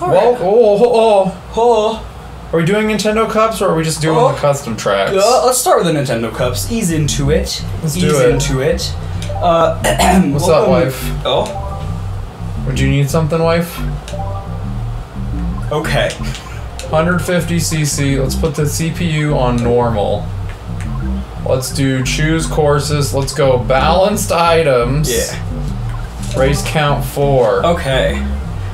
Well, oh, oh, oh. Oh, Are we doing Nintendo Cups or are we just doing Oh. the custom tracks? uh, let's start with the Nintendo Cups. Ease into it. Let's Ease do it. into it. Uh, What's up, wife? Oh, Would you need something, wife? okay. 150cc. Let's put the CPU on normal. Let's do choose courses. Let's go balanced items. Yeah. Race count four. Okay.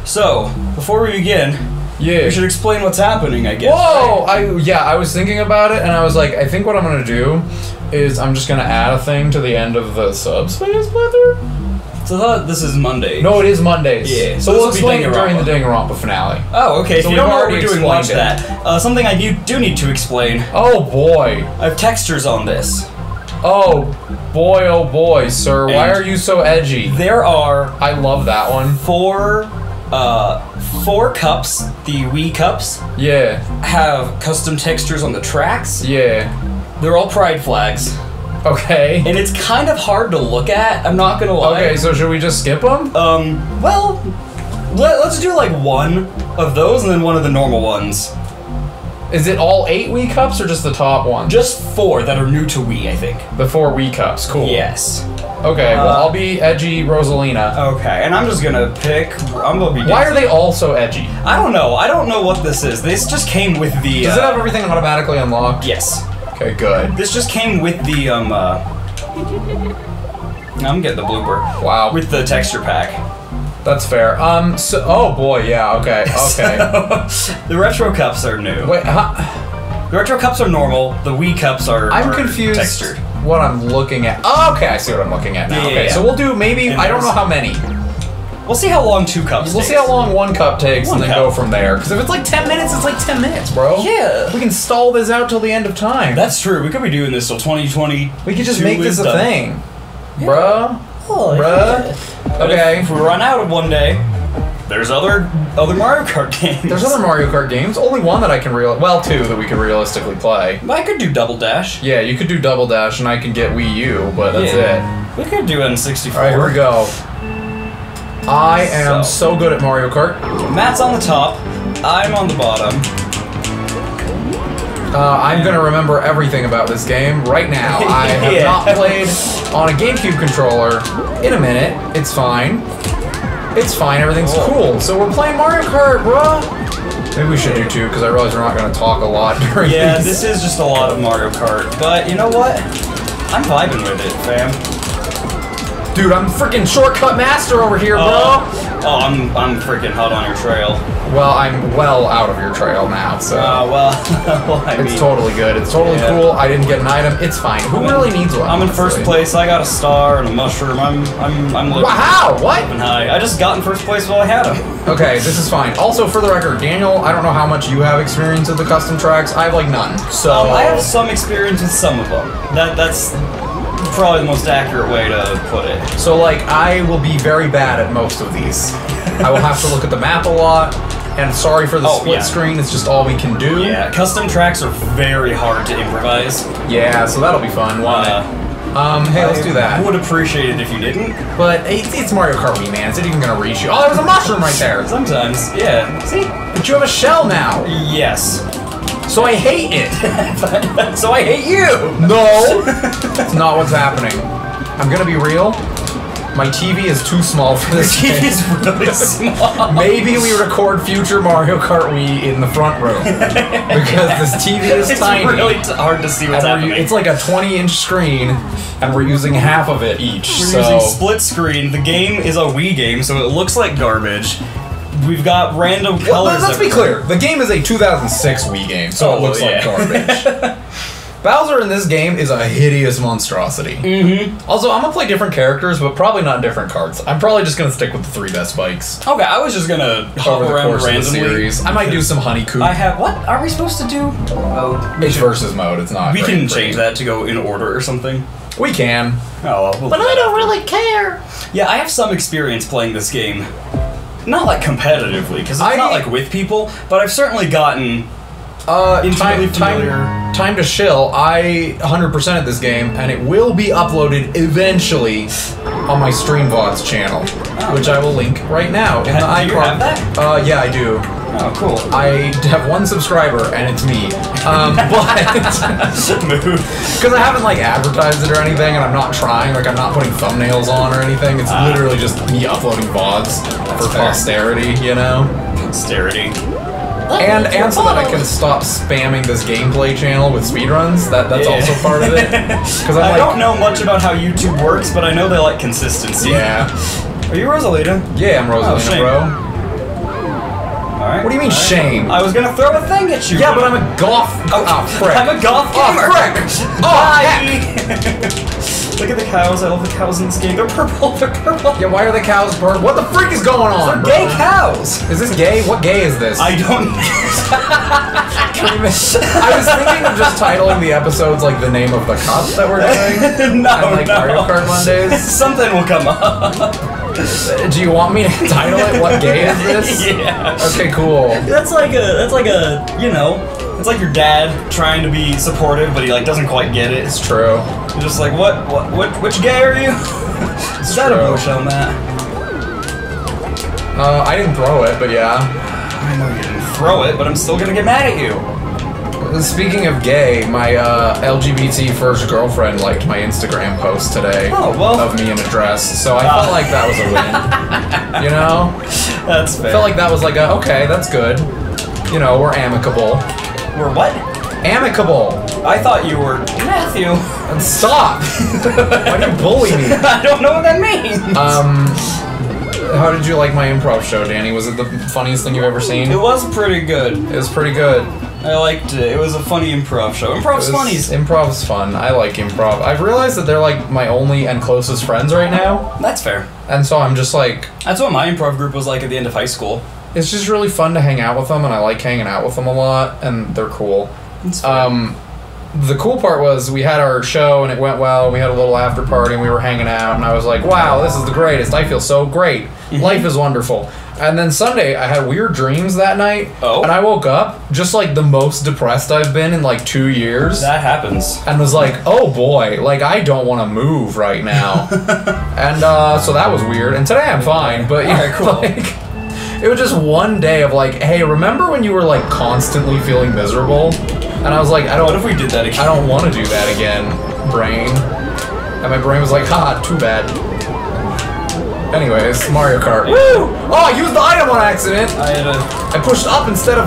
So, before we begin, yeah. we should explain what's happening, I guess. Whoa! I yeah, I was thinking about it and I was like, I think what I'm gonna do is I'm just gonna add a thing to the end of the subspace method. So I thought this is Monday. No, it is Mondays. Yeah, So, so we'll be explain it during the Danganronpa. Finale. Oh, okay. So if you don't know what already we're doing, watch explained that. Uh, something I do, do need to explain. Oh boy. I have textures on this. Oh boy, oh boy, sir. Why are you so edgy? There are I love that one. four, uh, four cups. The Wii cups Yeah, have custom textures on the tracks. yeah. They're all pride flags, Okay. and it's kind of hard to look at. I'm not gonna lie. Okay, so should we just skip them? Um. Well, let, let's do like one of those, and then one of the normal ones. Is it all eight Wii cups or just the top one? Just four that are new to Wii, I think. the four Wii cups. Cool. Yes. Okay, well Uh, I'll be edgy Rosalina. Okay, and I'm just gonna pick. I'm gonna be. Why are they all so edgy? I don't know. I don't know what this is. This just came with the. Does it uh, have everything automatically unlocked? Yes. Okay, good. This just came with the um. Uh, I'm getting the blooper Wow, with the texture pack. that's fair. Um, so oh boy, yeah, okay, okay. the retro cups are new. Wait, huh? The retro cups are normal. The Wii cups are. I'm are confused. Textured. What I'm looking at? Oh, okay, I see what I'm looking at now. Yeah, yeah, okay, yeah. so we'll do maybe I don't know how many. We'll see how long two cups. We'll takes. see how long one cup takes One and then cup. go from there. Because if it's like 10 minutes, it's like 10 minutes, bro. Yeah. We can stall this out till the end of time. That's true. We could be doing this till 2020. we could just make this a done. thing. Bruh. Oh, Bruh. But Okay. If we run out of one day, there's other other Mario Kart games. There's other Mario Kart games. Only one that I can real well, two that we could realistically play. I could do Double Dash. Yeah, you could do Double Dash and I can get Wii U, but that's it. We could do N64. Alright, here we go. I am So- so good at Mario Kart. Matt's on the top. I'm on the bottom. Uh, I'm gonna remember everything about this game right now. I have Yeah. not played on a GameCube controller in a minute. It's fine. It's fine. Everything's Cool. cool. So we're playing Mario Kart, bro. Maybe we should do two because I realize we're not gonna talk a lot during Yeah, these. this is just a lot of Mario Kart. But you know what? I'm vibing with it, fam. Dude, I'm freaking shortcut master over here, bro. Oh, I'm I'm freaking hot on your trail. well, I'm well out of your trail now, so Uh, well, well, it's mean, totally good. It's totally Yeah. cool. I didn't get an item. It's fine. Who really needs one? I'm in first place. I got a star and a mushroom. I'm I'm I'm living Wow? What? high. I just got in first place while I had him. Okay, this is fine. Also, for the record, Daniel, I don't know how much you have experience with the custom tracks. I have like none. So Um, I have some experience with some of them. That that's probably the most accurate way to put it. so like I will be very bad at most of these. I will have to look at the map a lot. And sorry for the Oh, split yeah. screen. It's just all we can do. Yeah, custom tracks are very hard to improvise. Yeah, so that'll be fun. won't Uh. Um, hey, let's do that. Would appreciate it if you didn't. But it's, it's Mario Kart Wii, man. Is it even gonna reach you? Oh, there was a mushroom right there. Sometimes, yeah. See? But you have a shell now, Yes. So I hate it. so I hate you. No, that's not what's happening. I'm gonna be real. My TV is too small for this It game. is really small. Maybe we record future Mario Kart Wii in the front room because this TV is it's tiny. really t- hard to see what's happening. it's like a 20 inch screen, and we're using half of it each. We're so using split screen. The game is a Wii game, so it looks like garbage. We've got random Well, colors. let's be clear. The game is a 2006 Wii game, so Oh, it looks like garbage. Bowser in this game is a hideous monstrosity. Mm-hmm. Also, I'm gonna play different characters, but probably not different cards. I'm probably just gonna stick with the three best bikes Okay, I was just gonna hop over the around course of the randomly. series. I might do some Honeycoupe. I have what? Are we supposed to do? Oh, It's versus mode. It's not. we great can for change you. that to go in order or something. We can. Oh, well, we'll But do I don't after. really care. Yeah, I have some experience playing this game. Not like competitively, because it's I- not like with people, but I've certainly gotten. Uh, time, time, familiar. time to shill. I 100% at this game, and it will be uploaded eventually on my Stream VODs channel, Oh. which I will link right now in the Ha- do you have that? Uh, yeah, I do. Oh, cool. I have one subscriber, and it's me. Um, but because I haven't like advertised it or anything, and I'm not trying, like I'm not putting thumbnails on or anything. It's Ah. literally just me uploading VODs for fair. posterity, you know. Posterity. And and so that I can stop spamming this gameplay channel with speedruns. That that's Yeah. also part of it. Because I I'm don't know much about how YouTube works, but I know they like consistency. yeah, Are you Rosalita? yeah, I'm Rosalina, Oh, bro. Alright. What do you mean alright. shame? I was gonna throw a thing at you. Yeah, but I'm a golf. Oh, Oh, frick. I'm a golf gamer. Oh, gamer. frick. Oh, Bye. Look at the cows. I love the cows in this game. They're purple. They're purple. Yeah, why are the cows purple? What the freak is going on? They're gay cows. Is this gay? What gay is this? I don't. I was thinking of just titling the episodes like the name of the cup that we're doing. no, on, like no. Mario Kart Mondays. Something will come up. Do you want me to title it "What Gay Is This"? yeah. Okay, cool. That's like a. That's like a. You know. It's like your dad trying to be supportive, but he like doesn't quite get it. It's true. You're just like, what? What? What? Which gay are you? Is that a true. bush on that? Uh, I didn't throw it, but yeah. I know you didn't throw it, but I'm still gonna get mad at you. Speaking of gay, my uh, LGBT first girlfriend liked my Instagram post today Oh, well. of me in a dress, so I Ah. felt like that was a win. you know, That's fair. I felt like that was like a okay, that's good. You know, we're amicable. we're what? Amicable. I thought you were Matthew. And stop. Why do you bully me? I don't know what that means. Um, how did you like my improv show, Danny? Was it the funniest thing you've ever seen? it was pretty good. It was pretty good. I liked it. It was a funny improv show. Improv's funny. Improv's fun. I like improv. I've realized that they're like my only and closest friends right now, That's fair. and so I'm just like, That's what my improv group was like at the end of high school. it's just really fun to hang out with them, and I like hanging out with them a lot, and they're cool. It's fair. Um, the cool part was we had our show and it went well. We had a little after party and we were hanging out, and I was like, "Wow, this is the greatest! I feel so great. Life is wonderful." And then Sunday, I had weird dreams that night, Oh? and I woke up just like the most depressed I've been in like two years. that happens. and was like, "Oh boy, like I don't want to move right now," and uh, so that was weird. And today I'm fine, but yeah, know, cool. like, it was just one day of like, "Hey, remember when you were like constantly feeling miserable?" And I was like, "I don't, What if we did that again? I don't want to do that again, brain." And my brain was like, "Ha, too bad." Anyways, Mario Kart. Woo! Oh, I used the item on accident. I had a. I pushed up instead of.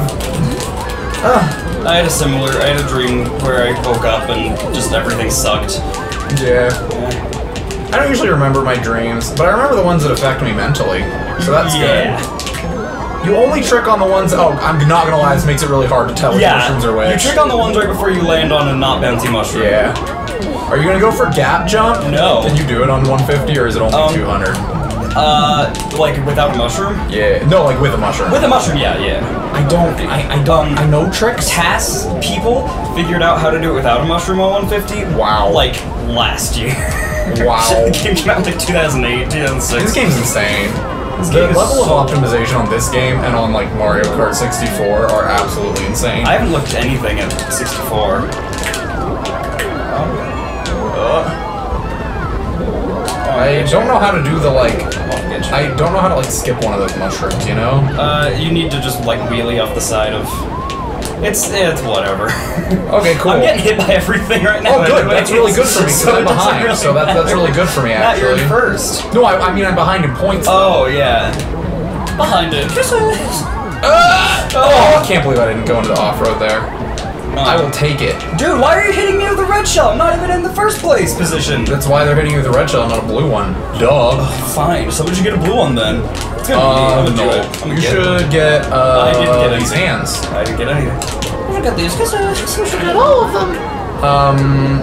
Uh, I had a similar. I had a dream where I woke up and just everything sucked. yeah. Yeah. I don't usually remember my dreams, but I remember the ones that affect me mentally. So that's yeah. good. You only trick on the ones. Oh, I'm not gonna lie. This makes it really hard to tell which Yeah. mushrooms are which. You trick on the ones right before you land on a not bouncy mushroom. yeah. Are you gonna go for gap jump? No. Can you do it on 150 or is it only Um, 200? Uh, like without a mushroom. Yeah. No, like with a mushroom. With a mushroom, yeah, yeah. I don't. I, I don't. Um, I know tricks. TAS people figured out how to do it without a mushroom on 150. Wow. Like last year. Wow. the game came out like 2008, 2006. This game's insane. This The game is level so- of optimization on this game and on like Mario Kart 64 are absolutely insane. I haven't looked at anything at 64. I don't know how to do the like. I'll get you. I don't know how to like skip one of those mushrooms. You know? Uh, you need to just like wheelie off the side of. It's it's whatever. Okay, cool. I'm getting hit by everything right now. Oh, good. anyways, That's really good for me because so I'm behind. really so that, that's really good for me, Matt, you're actually. in first. No, I, I mean I'm behind in points. Oh yeah. Behind it. Ah! oh, I can't believe I didn't go into the off road there. I will take it. Dude, why are you hitting me with a red shell? I'm not even in the first place position. That's why they're hitting you with a red shell, not a blue one. Duh. Fine. So would you get a blue one then? It's gonna be me. I'm Uh, gonna no. I'm gonna You get it. should get I uh, didn't get these hands. I didn't get anything. Look at these. You should get all of them. Um,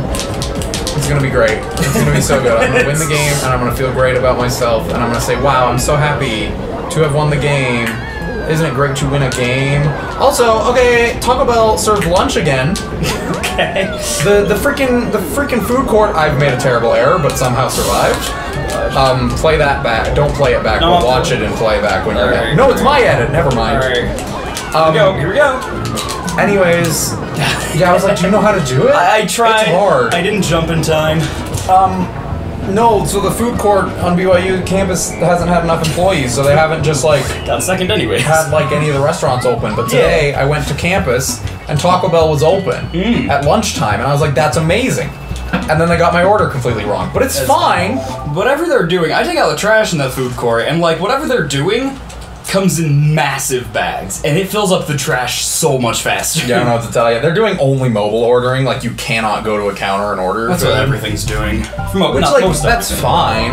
it's gonna be great. It's gonna be so good. I'm gonna win the game, and I'm gonna feel great about myself, and I'm gonna say, "Wow, I'm so happy to have won the game." Isn't it great to win a game? Also, okay, Taco Bell served lunch again. Okay. The the freaking the freaking food court. I've made a terrible error, but somehow survived. Um, play that back. Don't play it back. No, but watch it and play back when you're. Alright, No, it's my edit. Never mind. Alright. Um, Go. Here we go. Anyways, yeah, I was like, do you know how to do it? I, I tried. It's hard. I didn't jump in time. Um, No, so the food court on BYU campus hasn't had enough employees, so they haven't just like Got second anyways. had like any of the restaurants open. But today I went to campus and Taco Bell was open Mm. at lunchtime, and I was like, "That's amazing." And then they got my order completely wrong, but it's That's- fine. whatever they're doing, I take out the trash in that food court, and like whatever they're doing comes in massive bags, and it fills up the trash so much faster. Yeah, I don't know what to tell you. They're doing only mobile ordering. Like you cannot go to a counter and order. That's what everything's doing. For mo- Which not like most that's everything.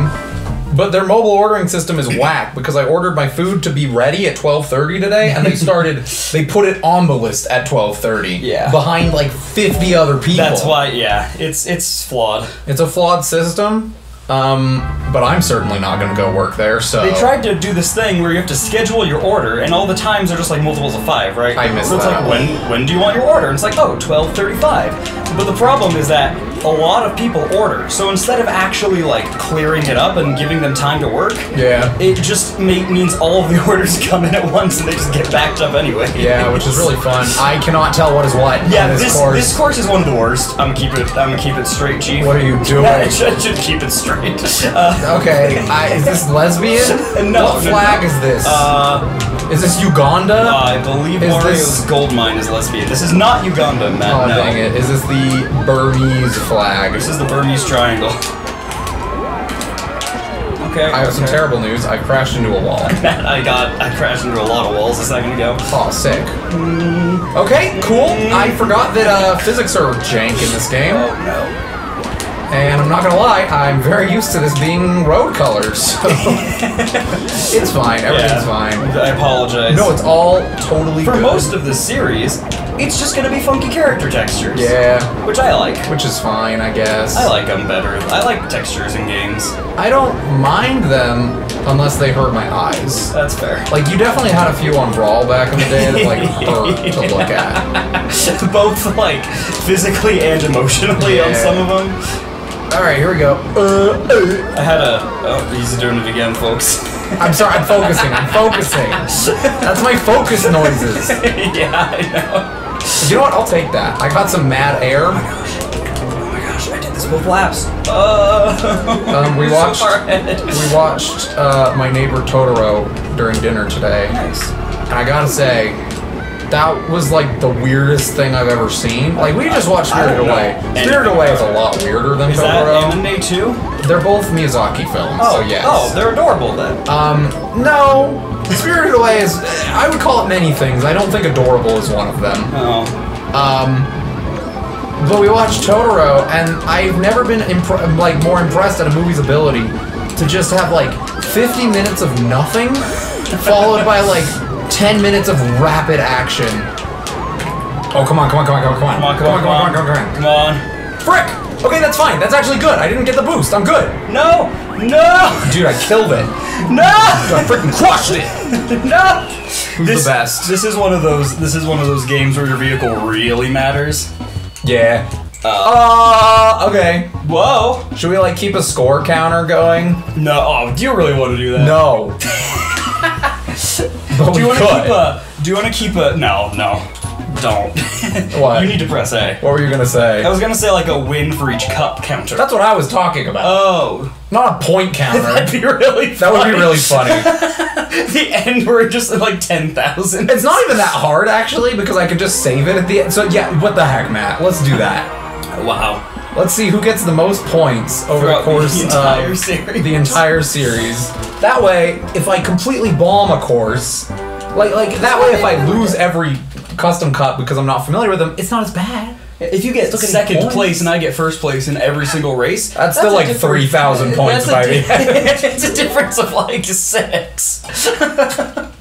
fine. But their mobile ordering system is whack because I ordered my food to be ready at 12:30 today and they started they put it on the list at 12:30 Yeah. behind like 50 other people. That's why, yeah, it's it's flawed. It's a flawed system. Um, but I'm certainly not going to go work there, so They tried to do this thing where you have to schedule your order, and all the times are just like multiples of five, right? I missed so it's that. like when when do you want your order? And it's like oh, 12:35. But the problem is that a lot of people order, so instead of actually like clearing it up and giving them time to work, Yeah. it just means all of the orders come in at once and they just get backed up anyway. Yeah, which is really fun. I cannot tell what is what Yeah, this, this course. this course is one of the worst. I'm gonna keep it. I'm gonna keep it straight, chief. What are you doing? I should, should keep it straight. Uh, Okay, I, is this lesbian? No, What no, flag no. is this? uh, is this Uganda? I believe Is Wario's this- gold mine is lesbian. This is not Uganda, Matt. oh, no. dang it. Is this the Burmese flag? This is the Burmese Triangle. Okay. I have some terrible news. I crashed into a wall. I got. I crashed into a lot of walls a second ago. Oh, sick. Okay, cool. I forgot that uh, physics are jank in this game. Oh no. And I'm not gonna lie, I'm very used to this being road colors. So it's fine. Everything's fine. I apologize. No, it's all totally for good. most of the series, it's just gonna be funky character textures. Yeah, Which I like. which is fine, I guess. I like them better. I like textures in games. I don't mind them unless they hurt my eyes. That's fair. Like you definitely had a few on Brawl back in the day that like hurt to look at. Both like physically and emotionally on some of them. All right, here we go. Uh, uh. I had a. Oh, he's doing it again, folks. I'm sorry, I'm focusing. I'm focusing. That's my focus noises. yeah, I know. You know what? I'll take that. I got some mad air. Oh my gosh, I did this both laps. Uh, Um, we you're so watched- We watched uh, My Neighbor Totoro during dinner today, Nice. and I gotta say, that was like the weirdest thing I've ever seen. Like we just watched Spirited Away. Spirited Away is a lot weirder than Is that Totoro. anime too? They're both Miyazaki films, Oh, so yes. oh, they're adorable then. Um, no. Spirited Away is. I would call it many things. I don't think adorable is one of them. Oh, Um, but we watched Totoro, and I've never been impre- like more impressed at a movie's ability to just have like 50 minutes of nothing, followed by like 10 minutes of rapid action. Oh come on, come on, come on, come on, come on, come on, come on, come on, come on, come on, come on. Frick! Okay, that's fine. That's actually good. I didn't get the boost. I'm good. No, no, Dude, I killed it. No, I freaking crushed it. no. Who's this, the best? This is one of those. This is one of those games where your vehicle really matters. Yeah. Uh, Uh, okay. whoa. Should we like keep a score counter going? No. Oh, do you really want to do that? No. Do you want to keep a? Do you want to keep a? No, no, don't. What? You need to press A. What were you gonna say? I was gonna say like a win for each cup counter. That's what I was talking about. oh, Not a point counter. that'd be really. that would be funny. really funny. the end where it just like ten thousand. it's not even that hard actually because I could just save it at the end. So yeah, what the heck, Matt? Let's do that. Wow. Let's see who gets the most points over the Throughout the course entire of series. the entire series. That way, if I completely bomb a course, like like that way, if I lose every custom cup because I'm not familiar with them, it's not as bad. If you get second points. place and I get first place in every single race, That's still like 3,000 points that's by di- the It's a difference of like six.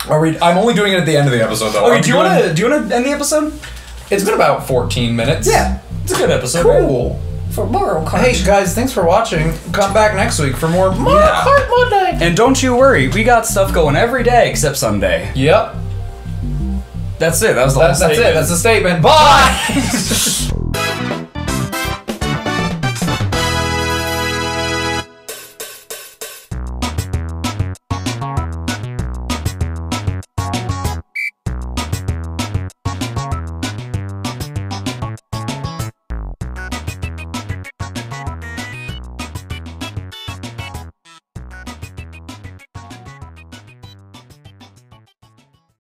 Are we? I'm only doing it at the end of the episode though. Okay, do you we want to do you want to end the episode? It's been about 14 minutes. Yeah, it's a good episode. Cool. For Mario Kart. Hey guys, thanks for watching. Come back next week for more Mario Yeah. Kart Monday. And don't you worry, we got stuff going every day except Sunday. Yep. That's it. That was the That's, whole that's it. That's the statement. Bye.